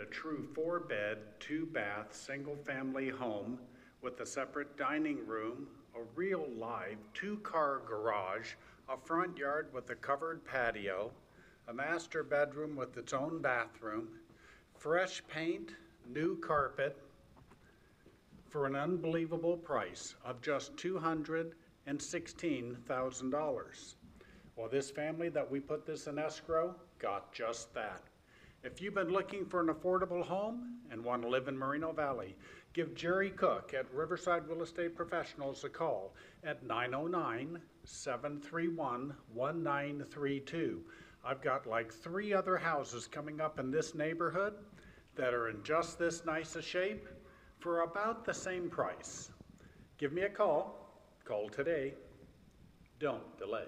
A true four-bed, two-bath, single-family home with a separate dining room, a real live two-car garage, a front yard with a covered patio, a master bedroom with its own bathroom, fresh paint, new carpet, for an unbelievable price of just $216,000. Well, this family that we put this in escrow got just that. If you've been looking for an affordable home and want to live in Moreno Valley, give Jerry Cook at Riverside Real Estate Professionals a call at 909-731-1932. I've got like three other houses coming up in this neighborhood that are in just this nice a shape for about the same price. Give me a call. Call today. Don't delay.